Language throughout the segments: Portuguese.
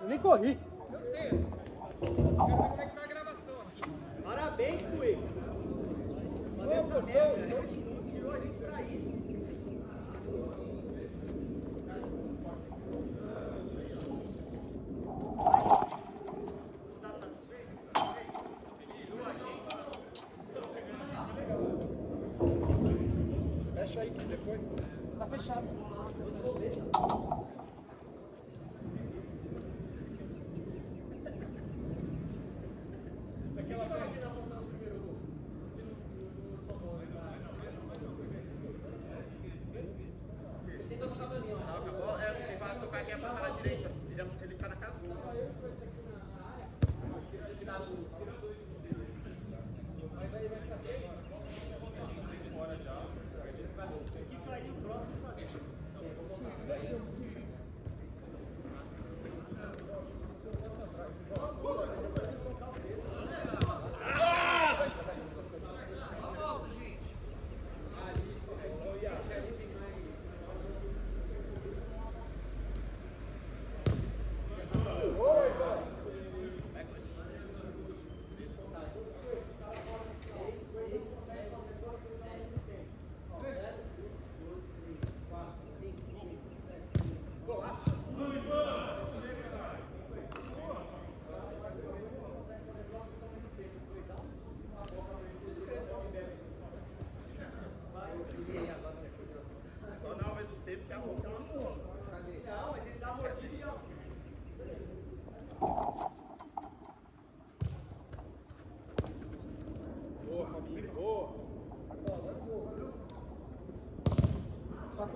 Eu nem corri. Eu sei. Eu quero ver como é que tá a gravação. Parabéns, Coelho. Olha essa merda. Tirou a gente pra isso. Fecha aí que depois. Tá fechado. Não, vai aqui é passar na direita. Ele, já, ele fica na casa do gol. Só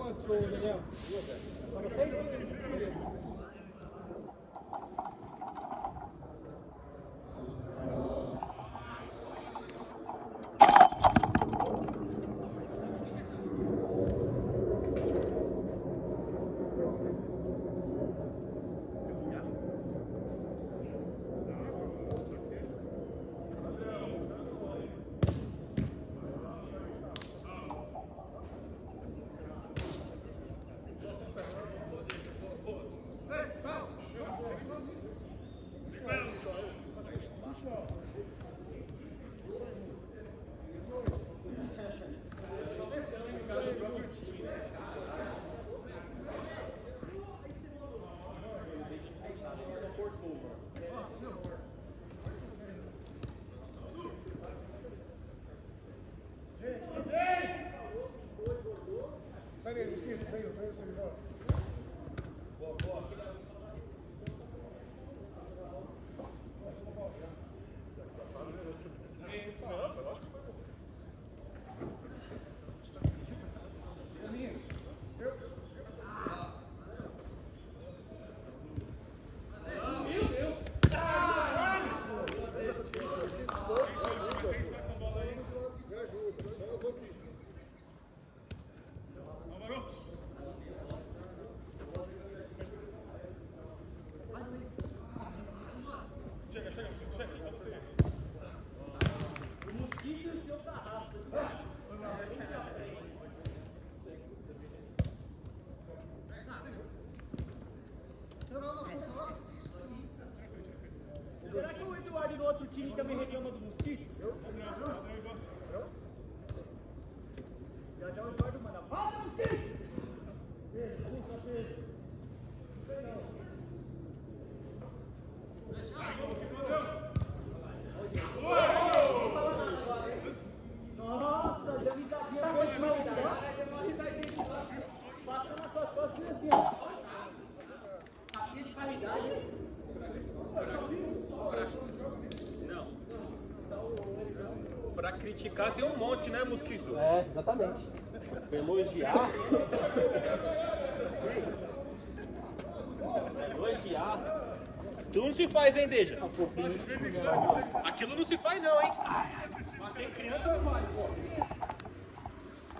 Tá quanto, Daniel? Paga seis? Beleza. 可以可以可以，我我。Será que o Eduardo do outro time também reclama do mosquito? Já já o Eduardo manda. Mata mosquito! Criticar tem um monte, né, Mosquito? É, exatamente. Pra elogiar. Pra elogiar. Aquilo não se faz, hein, Deja? Aquilo não se faz, não, hein? Tem criança não vai, pô.